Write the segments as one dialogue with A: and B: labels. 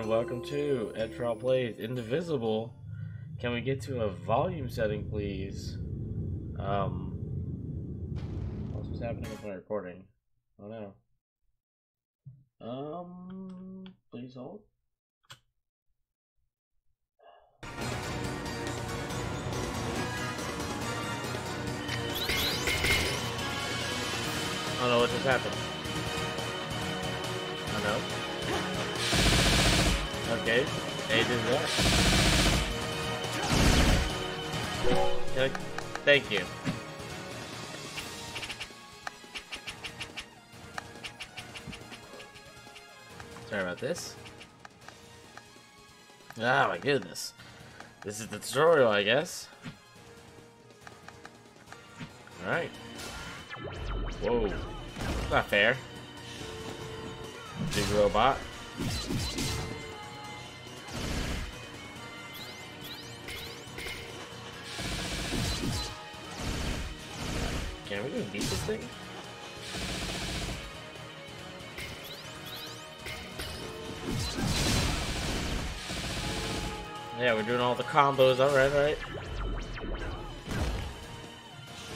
A: everyone. Welcome to Edtrawl Plays Indivisible. Can we get to a volume setting, please? Um. What's happening with my recording? Oh no. Um. Please hold. Oh no, what just happened? Oh no. Okay, they did that. Thank you. Sorry about this. Ah, my goodness. This is the tutorial, I guess. Alright. Whoa. Not fair. Big robot. Can we even beat this thing? Yeah, we're doing all the combos, alright, right?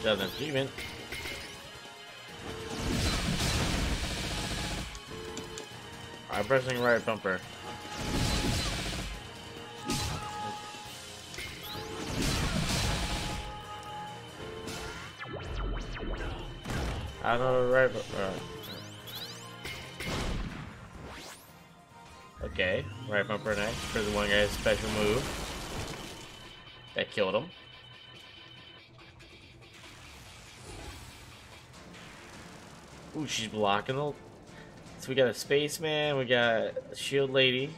A: An achievement. I'm pressing right bumper. I know right. Okay, right bumper next for the one guy's special move. That killed him. Ooh, she's blocking the so we got a spaceman, we got a shield lady.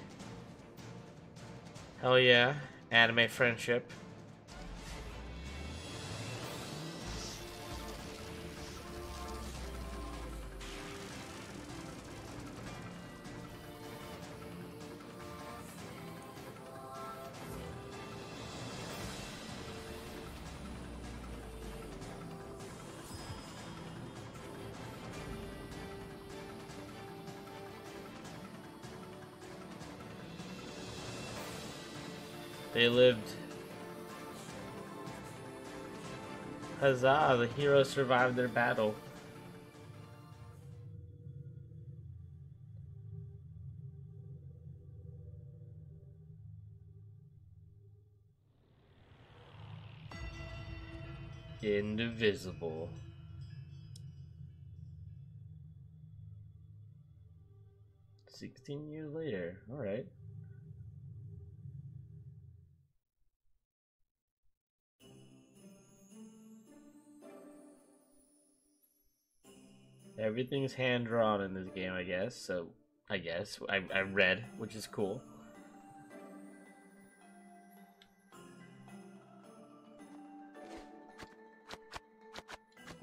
A: Hell yeah. Anime friendship. They lived. Huzzah, the heroes survived their battle. Indivisible. Sixteen years later. Alright. Everything's hand drawn in this game, I guess. So, I guess I, I read, which is cool.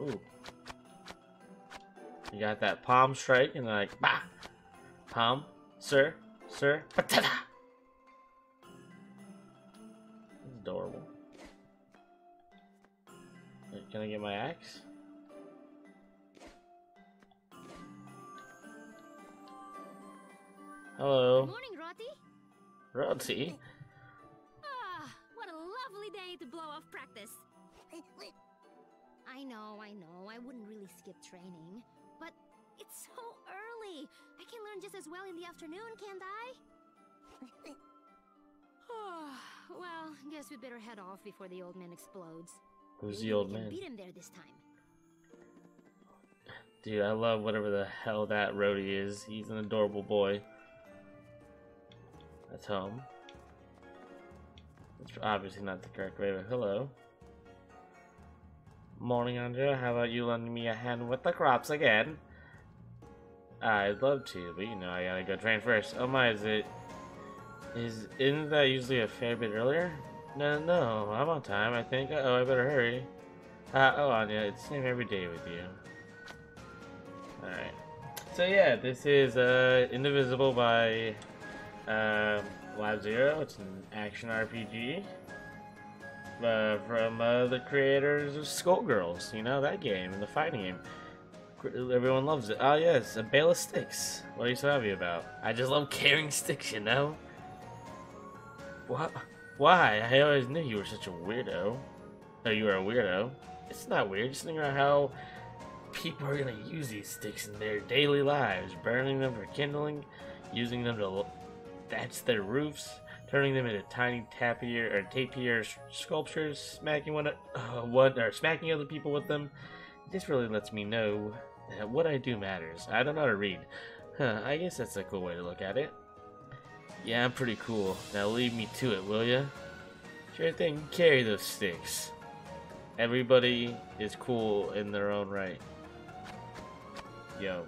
A: Ooh. You got that palm strike and like, bah! Palm, sir, sir, patata! Adorable. Can I get my axe?
B: Roti? Ah, what a lovely day to blow off practice. I know, I know, I wouldn't really skip training, but it's so early. I can learn just as well in the afternoon, can't I? well, guess we better head off before the old man explodes.
A: Who's
B: Maybe
A: the old man?
B: Beat him there this time.
A: Dude, I love whatever the hell that Rhodey is. He's an adorable boy. That's home. That's obviously not the correct way, but hello. Morning, Andrea. How about you lending me a hand with the crops again? I'd love to, but you know, I gotta go train first. Oh my, is it... Is, isn't that usually a fair bit earlier? No, no, I'm on time, I think. oh, I better hurry. Uh, oh, Anya, it's the same every day with you. Alright. So yeah, this is uh, Indivisible by uh, Lab Zero. It's an action RPG uh, from uh, the creators of Skullgirls. You know that game, the fighting game. Everyone loves it. Oh yes, a bale of sticks. What are you so happy about? I just love carrying sticks, you know. What? Why? I always knew you were such a weirdo. Oh, you were a weirdo. It's not weird. Just think about how people are gonna use these sticks in their daily lives, burning them for kindling, using them to thatch their roofs, turning them into tiny tapir or tapier sculptures, smacking one, uh, one or smacking other people with them. This really lets me know that what I do matters. I don't know how to read. Huh, I guess that's a cool way to look at it. Yeah, I'm pretty cool. Now leave me to it, will ya? Sure thing, carry those sticks. Everybody is cool in their own right. Yo.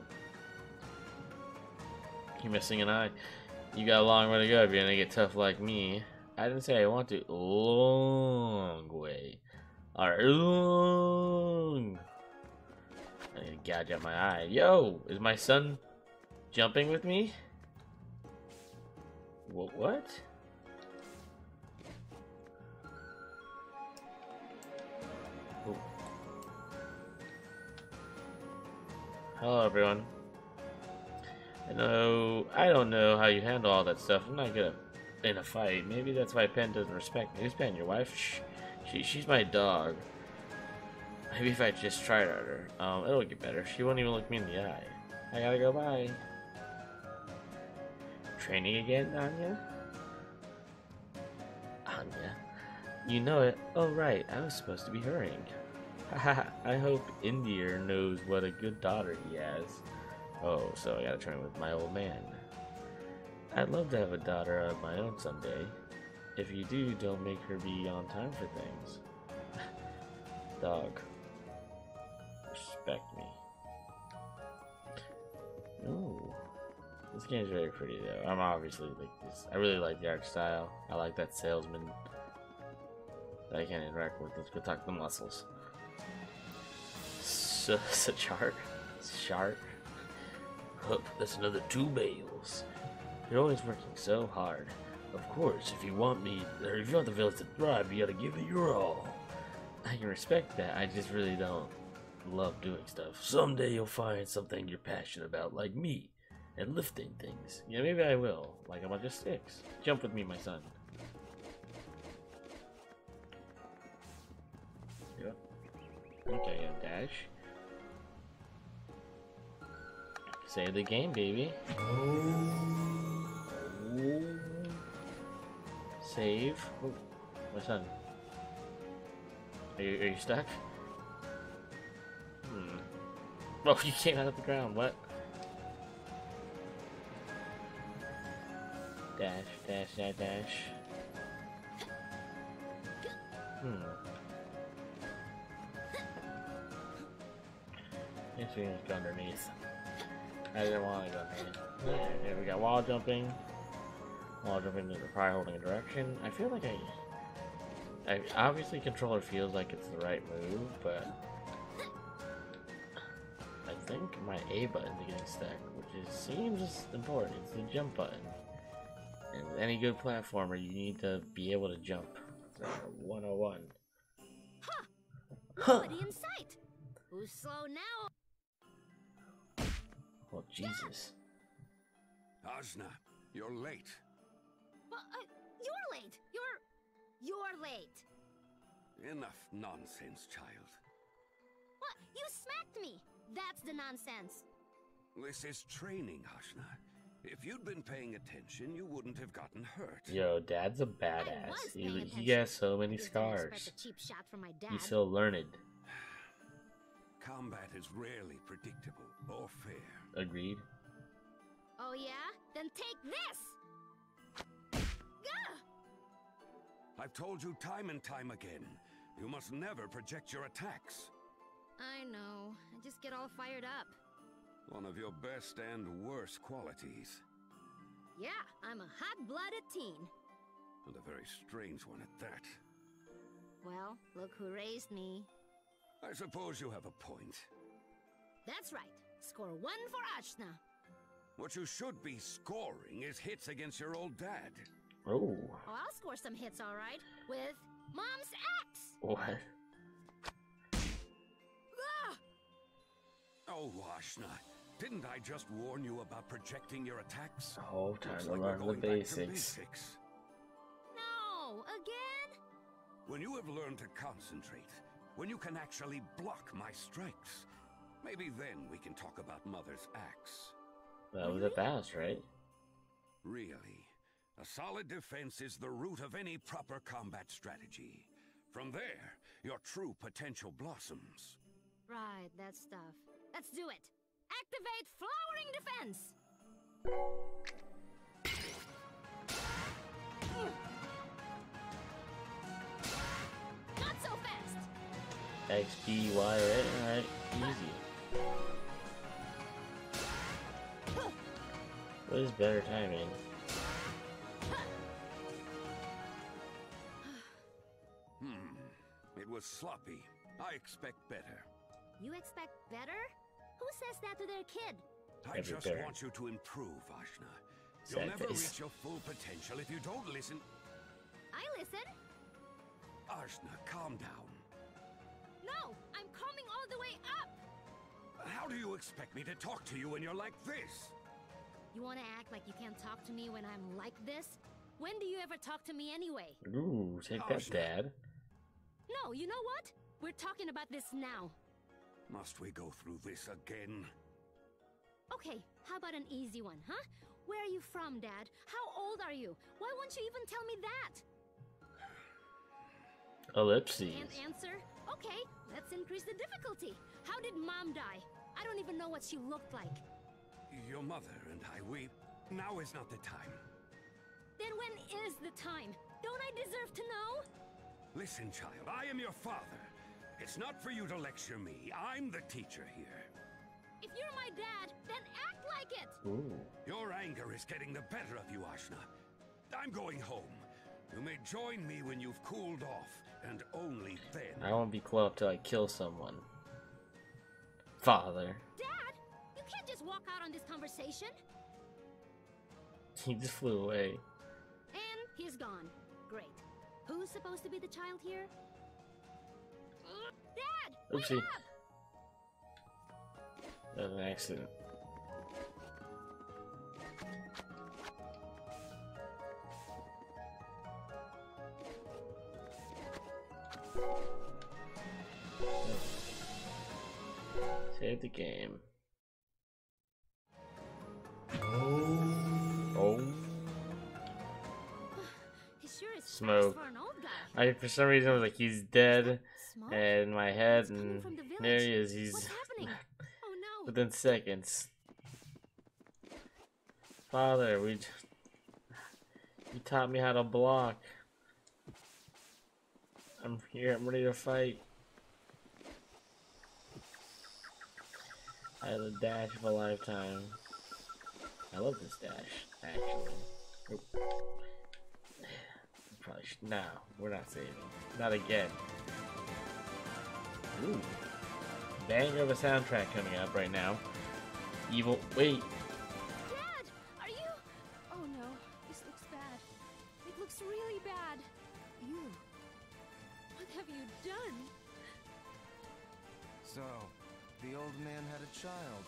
A: You're missing an eye. You got a long way to go if you're gonna get tough like me. I didn't say I want to. Long way. Alright, long. I need to gouge out my eye. Yo, is my son jumping with me? What? Hello, everyone. I know I don't know how you handle all that stuff. I'm not good in a fight. Maybe that's why Pen doesn't respect me. Who's Pen? Your wife? Shh. She, she's my dog. Maybe if I just tried harder, um, it'll get better. She won't even look me in the eye. I gotta go. Bye. Training again, Anya? Anya? You know it. Oh, right. I was supposed to be hurrying. Haha, I hope India knows what a good daughter he has. Oh, so I gotta train with my old man. I'd love to have a daughter of my own someday. If you do, don't make her be on time for things. Dog. Respect me. Ooh. This game's very pretty though. I'm obviously like this. I really like the art style. I like that salesman that I can interact with. Let's go talk to the muscles. It's a shark. That's another two bales. You're always working so hard. Of course, if you want me, or if you want the village to thrive, you gotta give it your all. I can respect that. I just really don't love doing stuff. Someday you'll find something you're passionate about, like me, and lifting things. Yeah, maybe I will. Like a bunch of sticks. Jump with me, my son. Okay, yeah, dash. Save the game, baby. Save. Oh, my son. Are you, are you stuck? Hmm. Oh, you came out of the ground. What? Dash, dash, dash, dash. Hmm. Can go underneath. I didn't want to go underneath. Okay, we got wall jumping. Wall jumping is probably holding a direction. I feel like I... I obviously controller feels like it's the right move, but I think my A button is getting stuck, which is, seems important. It's the jump button. And any good platformer, you need to be able to jump. So, 101.
B: Huh. Nobody in sight. Who's slow now?
A: Oh, Jesus.
C: Ajna, you're late.
B: Well, uh, you're late. You're... You're late.
C: Enough nonsense, child.
B: What? You smacked me. That's the nonsense.
C: This is training, Ajna. If you'd been paying attention, you wouldn't have gotten hurt.
A: Yo, Dad's a badass.
B: was
A: He, he has so many
B: Just didn't expect
A: scars.
B: a cheap shot from my dad.
A: He's so learned.
C: Combat is rarely predictable or fair.
A: Agreed.
B: Oh yeah? Then take this. Gah!
C: I've told you time and time again, you must never project your attacks.
B: I know. I just get all fired up.
C: One of your best and worst qualities.
B: Yeah, I'm a hot-blooded teen.
C: And a very strange one at that.
B: Well, look who raised me.
C: I suppose you have a point.
B: That's right. Score one for Ajna.
C: What you should be scoring is hits against your old dad.
A: Oh.
B: Oh, I'll score some hits, all right. With Mom's axe.
A: What?
B: Ah!
C: Oh, Ajna, didn't I just warn you about projecting your attacks?
A: Oh, time
C: Looks
A: to
C: like
A: learn the
C: going back
A: basics.
C: basics.
B: No, again?
C: When you have learned to concentrate, when you can actually block my strikes, maybe then we can talk about Mother's axe.
A: That was at the house, right?
C: Really, a solid defense is the root of any proper combat strategy. From there, your true potential blossoms.
B: Right, that stuff. Let's do it. Activate flowering defense. Not so fast.
A: X, B, Y, right? Alright, easy. What is better timing?
C: Hmm, it was sloppy. I expect better.
B: You expect better? Who says that to their kid?
C: I
A: Every
C: just
A: parent.
C: want you to improve, Ajna. You'll never
A: face.
C: reach your full potential if you don't listen.
B: I listen.
C: Ajna, calm down. How do you expect me to talk to you when you're like this?
B: You want to act like you can't talk to me when I'm like this? When do you ever talk to me anyway?
A: Ooh, take that, Dad.
B: No, you know what? We're talking about this now.
C: Must we go through this again?
B: Okay, how about an easy one, huh? Where are you from, Dad? How old are you? Why won't you even tell me that?
A: Ellipses.
B: Can't answer? Okay, let's increase the difficulty. How did Mom die? I don't even know what she looked like.
C: Your mother and I, we... Now is not the time.
B: Then when is the time? Don't I deserve to know?
C: Listen, child, I am your father. It's not for you to lecture me. I'm the teacher here.
B: If you're my dad, then act like it!
A: Ooh.
C: Your anger is getting the better of you, Ajna. I'm going home. You may join me when you've cooled off, and only then.
A: I won't be cool up till I kill someone. Father.
B: Dad, you can't just walk out on this conversation.
A: He just flew away.
B: And he's gone. Great. Who's supposed to be the child here? Dad! wake
A: Oopsie.
B: up!
A: That was an accident. Save the game. Oh. oh.
B: He sure is
A: Smoke.
B: for an old.
A: I for some reason was like he's dead and my head and
B: the
A: there he is, he's
B: Oh no.
A: within seconds. Father, we you taught me how to block. I'm here, I'm ready to fight. I had a dash of a lifetime. I love this dash, actually. Oop. Probably should. No, we're not saving. Not again. Ooh. Banger of a soundtrack coming up right now. Evil. Wait.
B: Have you done?
D: So, the old man had a child.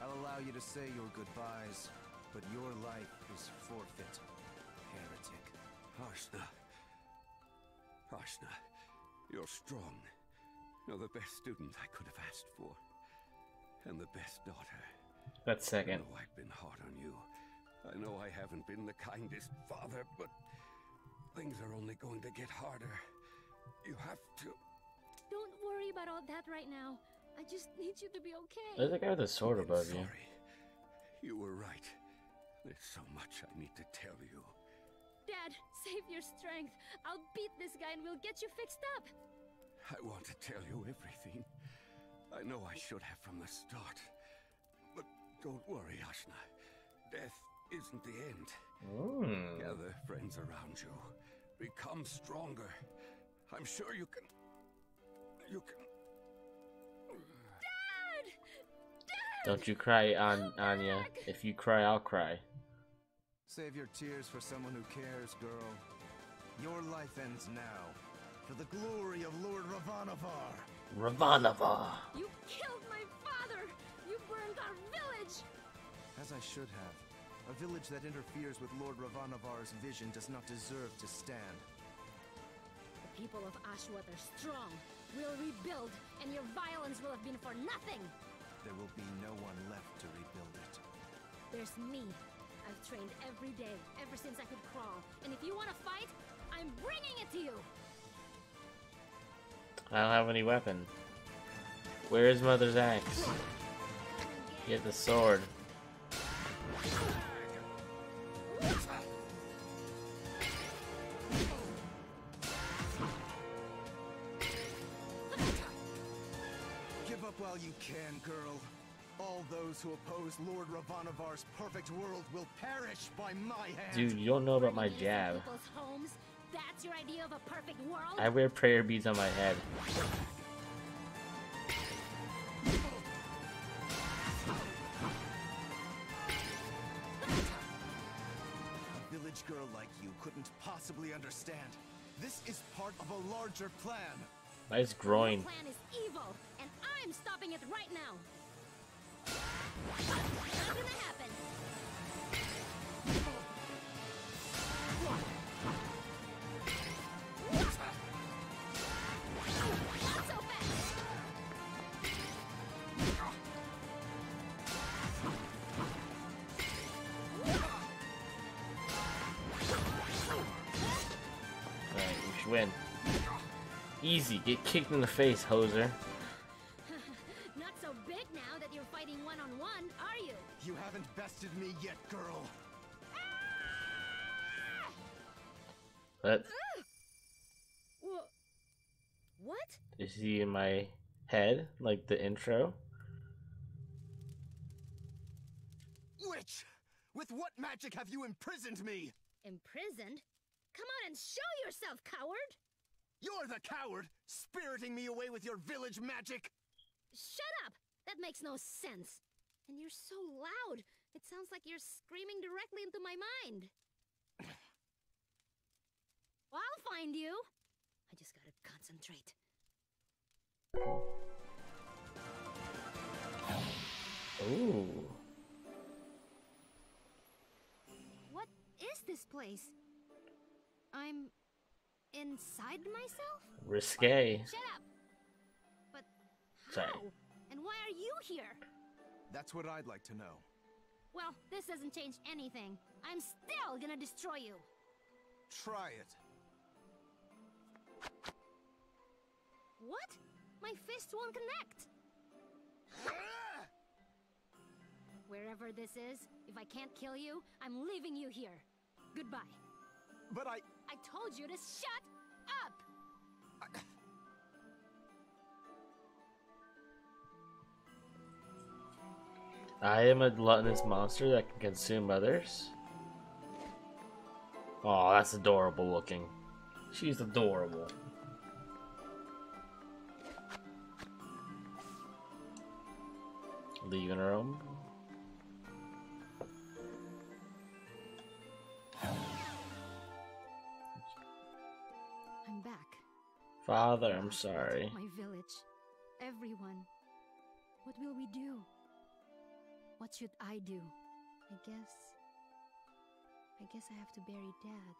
D: I'll allow you to say your goodbyes, but your life is forfeit, heretic.
C: Ajna. Ajna, you're strong. You're the best student I could have asked for. And the best daughter.
A: That's
C: I
A: second.
C: know I've been hard on you. I know I haven't been the kindest father, but things are only going to get harder. You have to.
B: Don't worry about all that right now. I just need you to be okay.
A: There's a guy with a sword
C: I'm
A: above you.
C: sorry. You were right. There's so much I need to tell you.
B: Dad, save your strength. I'll beat this guy and we'll get you fixed up.
C: I want to tell you everything. I know I should have from the start. But don't worry, Ajna. Death isn't the end.
A: Mm.
C: Gather friends around you. Become stronger. I'm sure you can. You can.
B: Dad! Dad!
A: Don't you cry, An- Anya. If you cry, I'll cry.
D: Save your tears for someone who cares, girl. Your life ends now. For the glory of Lord Ravannavar.
A: Ravanava.
B: You killed my father! You burned our village!
D: As I should have. A village that interferes with Lord Ravannavar's vision does not deserve to stand.
B: The people of Ashwat are strong. We'll rebuild, and your violence will have been for nothing!
D: There will be no one left to rebuild it.
B: There's me. I've trained every day, ever since I could crawl. And if you want to fight, I'm bringing it to you!
A: I don't have any weapon. Where is Mother's axe? Get the sword.
D: Who oppose Lord Ravannavar's perfect world will perish by my hand.
A: Dude, you don't know about my jab.
B: That's your idea of a perfect world?
A: I wear prayer beads on my head.
D: A village girl like you couldn't possibly understand. This is part of a larger plan.
A: Nice
B: Your
A: groin.
B: plan is evil, and I'm stopping it right now.
A: Easy, get kicked in the face, hoser. The intro.
D: Witch! With what magic have you imprisoned me?
B: Imprisoned? Come on and show yourself, coward!
D: You're the coward, spiriting me away with your village magic.
B: Shut up! That makes no sense. And you're so loud. It sounds like you're screaming directly into my mind. I'll find you. I just gotta concentrate.
A: Ooh.
B: What is this place? I'm inside myself?
A: Risque.
B: Shut up! But
A: Sorry.
B: how? And why are you here?
D: That's what I'd like to know.
B: Well, this doesn't change anything. I'm still gonna destroy you.
D: Try it.
B: What? My fist won't connect. Wherever this is, if I can't kill you, I'm leaving you here. Goodbye.
D: But I.
B: I told you to shut up!
A: I am a gluttonous monster that can consume others. Oh, that's adorable looking. She's adorable. Leaving her home. Father, I'm sorry.
B: My village. Everyone. What will we do? What should I do? I guess. I guess I have to bury Dad.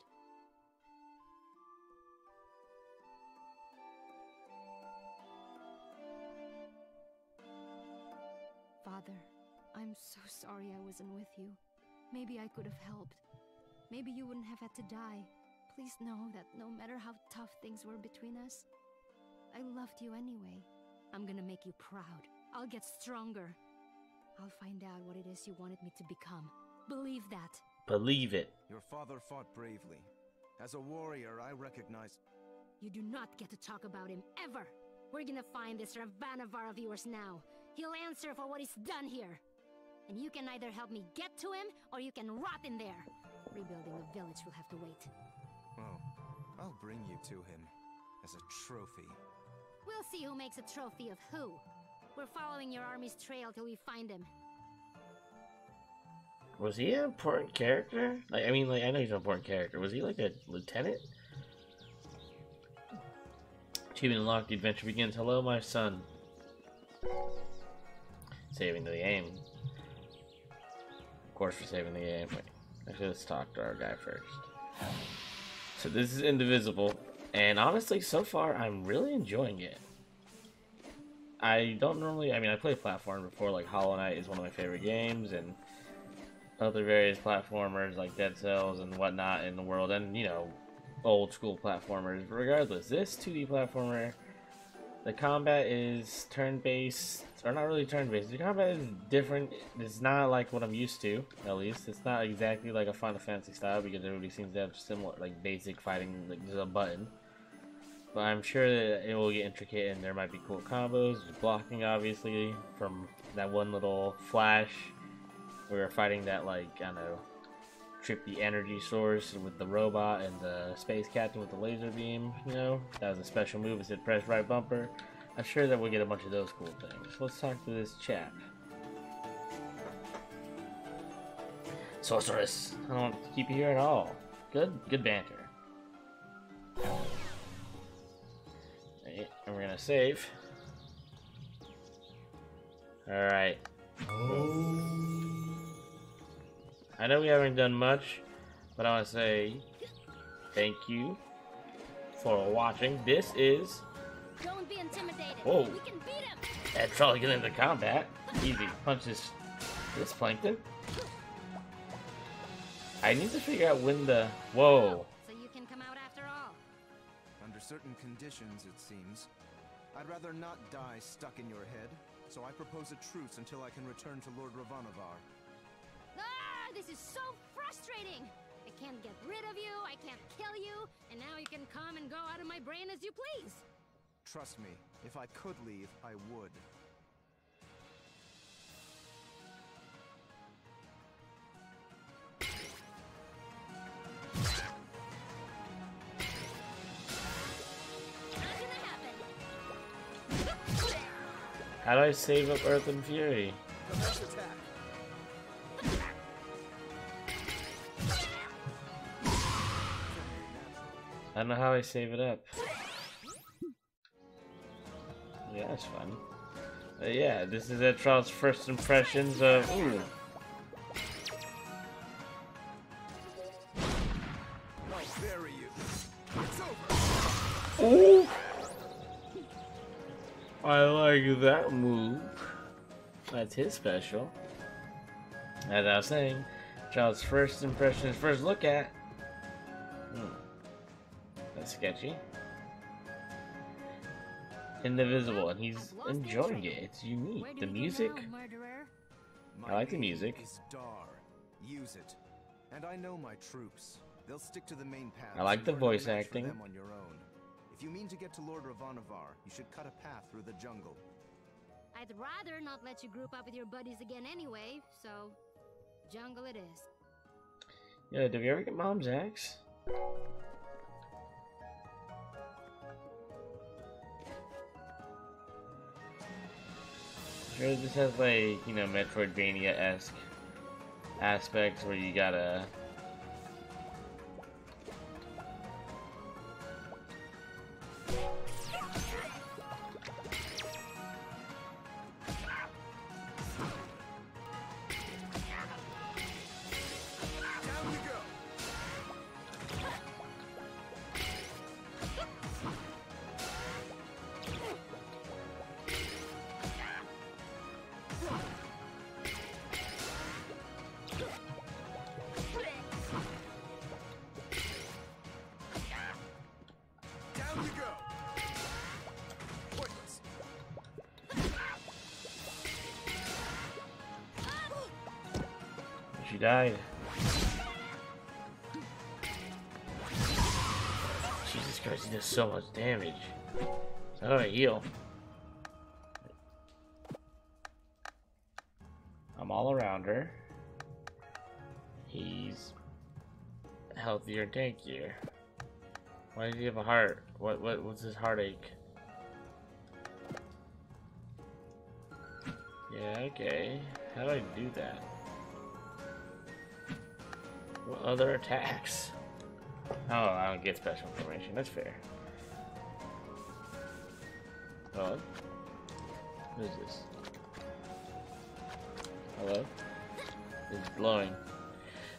B: Father, I'm so sorry I wasn't with you. Maybe I could have helped. Maybe you wouldn't have had to die. Please know that no matter how tough things were between us, I loved you anyway. I'm gonna make you proud. I'll get stronger. I'll find out what it is you wanted me to become. Believe that.
A: Believe it.
D: Your father fought bravely. As a warrior, I recognize.
B: You do not get to talk about him ever. We're gonna find this Ravannavar of yours now. He'll answer for what he's done here. And you can either help me get to him, or you can rot in there. Rebuilding the village will have to wait.
D: I'll bring you to him as a trophy.
B: We'll see who makes a trophy of who. We're following your army's trail till we find him.
A: Was he an important character? Like, I mean, like, I know he's an important character. Was he like a lieutenant? Achievement unlocked. The adventure begins. Hello, my son. saving the game. Of course, we're saving the game. Wait, actually, let's talk to our guy first. So this is Indivisible, and honestly, so far, I'm really enjoying it. I don't normally, I mean, I play platform before, like Hollow Knight is one of my favorite games, and other various platformers like Dead Cells and whatnot in the world, and, you know, old school platformers. Regardless, this 2D platformer, the combat is turn-based, or not really turn-based. The combat is different. It's not like what I'm used to, at least. It's not exactly like a Final Fantasy style because everybody seems to have similar, like basic fighting, like there's a button. But I'm sure that it will get intricate and there might be cool combos. Blocking, obviously, from that one little flash. We were fighting that, like, I don't know, trippy energy source with the robot and the space captain with the laser beam, you know? That was a special move. It said press right bumper. I'm sure that we'll get a bunch of those cool things. Let's talk to this chap. Sorceress. I don't want to keep you here at all. Good, good banter. Right, and we're gonna save. Alright. Oh. I know we haven't done much, but I want to say thank you for watching. This is
B: Don't be intimidated.
A: Whoa.
B: We can beat him.
A: Ed Trolley get into combat. Easy. Punch this, this plankton. I need to figure out when the... Whoa.
B: So you can come out after all.
D: Under certain conditions, it seems. I'd rather not die stuck in your head, so I propose a truce until I can return to Lord
B: Ravannavar. This is so frustrating. I can't get rid of you, I can't kill you, and now you can come and go out of my brain as you please.
D: Trust me, if I could leave, I would.
B: Not gonna happen.
A: How do I save up Earth and Fury? I don't know how I save it up. Yeah, that's fun. Uh, yeah, this is Edtrawl's first impressions of. Ooh. Ooh. I like that move. That's his special. As I was saying, Child's first impression, impressions, first look at. That's sketchy. Indivisible, and he's enjoying it. It's unique. The music.
B: now, murderer?
D: My
A: I like the music.
D: Use it. And I know my troops. They'll stick to the main path.
A: I like the voice acting.
D: on your own. If you mean to get to Lord Ravannavar, you should cut a path through the jungle.
B: I'd rather not let you group up with your buddies again anyway, so jungle it is.
A: Yeah, did we ever get Mom's axe? Sure, this has like, you know, Metroidvania-esque aspects where you gotta... Jesus Christ, he does so much damage. How do I heal? I'm all around her. He's healthier and tankier. Why does he have a heart? What what what's his heartache? Yeah, okay. How do I do that? What other attacks? Oh, I don't get special information. That's fair. Oh. What is this? Hello? It's glowing.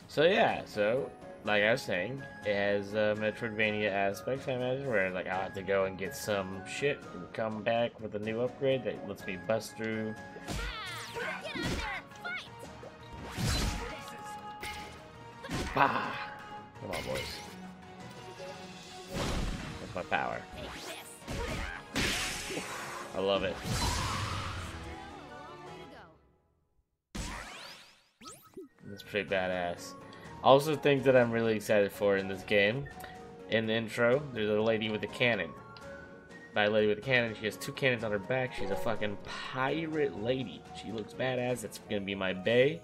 A: So yeah, so like I was saying, it has uh, Metroidvania aspects, I imagine, where like I'll have to go and get some shit and come back with a new upgrade that lets me bust through. Bah! Come on, boys. That's my power. I love it. It's pretty badass. Also, things that I'm really excited for in this game. In the intro, there's a lady with a cannon. By a lady with a cannon, she has two cannons on her back. She's a fucking pirate lady. She looks badass. That's gonna be my bae.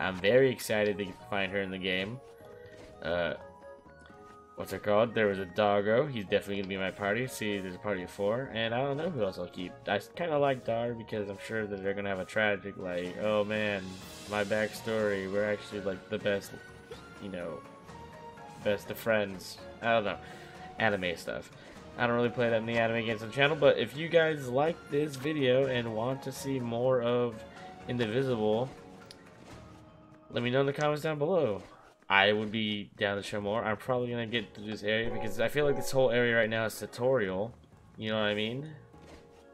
A: I'm very excited to find her in the game. Uh, what's it called? There was a doggo. He's definitely gonna be my party. See, there's a party of four, and I don't know who else I'll keep. I kind of like Dhar because I'm sure that they're gonna have a tragic, like, oh man, my backstory. We're actually like the best, you know, best of friends. I don't know, anime stuff. I don't really play that many anime games on the channel, but if you guys like this video and want to see more of Indivisible, let me know in the comments down below. I would be down to show more. I'm probably gonna get to this area because I feel like this whole area right now is tutorial. You know what I mean?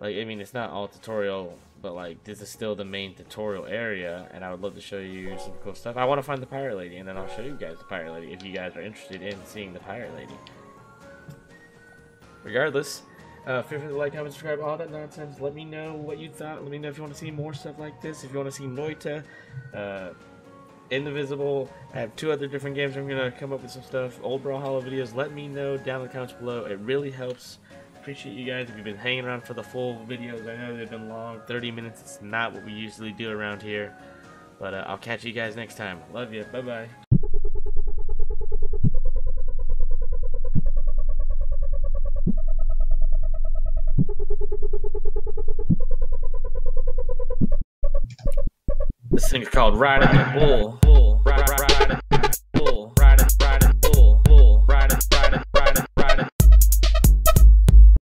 A: Like, I mean, it's not all tutorial, but like, this is still the main tutorial area, and I would love to show you some cool stuff. I want to find the pirate lady, and then I'll show you guys the pirate lady if you guys are interested in seeing the pirate lady. Regardless, uh, feel free to like, comment, subscribe, all that nonsense. Let me know what you thought. Let me know if you want to see more stuff like this. If you want to see Noita, uh, Indivisible. I have two other different games. I'm gonna come up with some stuff. Old Brawlhalla videos. Let me know down in the comments below. It really helps. Appreciate you guys if you've been hanging around for the full videos. I know they've been long. 30 minutes. It's not what we usually do around here. But uh, I'll catch you guys next time. Love you. Bye bye. This thing's called Riding the Bull.